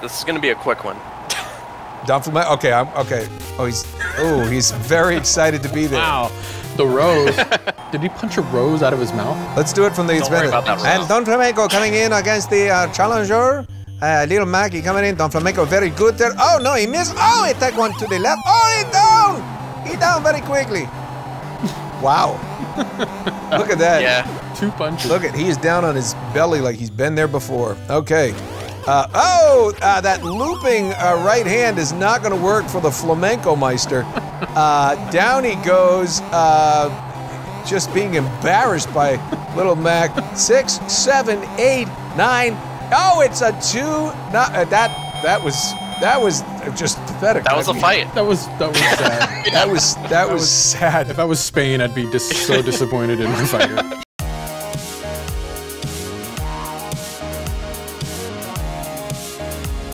This is gonna be a quick one. Don Flamenco. Okay, I'm okay. Oh, he's oh, he's very excited to be there. Wow. The rose. Did he punch a rose out of his mouth? Let's do it from the Don't worry about that, And Don Flamenco coming in against the uh, challenger. Uh, Little Mackie coming in. Don Flamenco very good there. Oh no, he missed. Oh, he took one to the left. Oh, he down. He down very quickly. Wow. Look at that. Yeah. Two punches. Look at he is down on his belly like he's been there before. Okay. Uh, oh, uh, that looping uh, right hand is not going to work for the flamenco meister. Uh, down he goes, uh, just being embarrassed by little Mac. Six, seven, eight, nine. Oh, it's a two. Not uh, that. That was that was just pathetic. That was a fight. That was that was sad. That was that was sad. if I was Spain, I'd be dis- so disappointed in my fighter.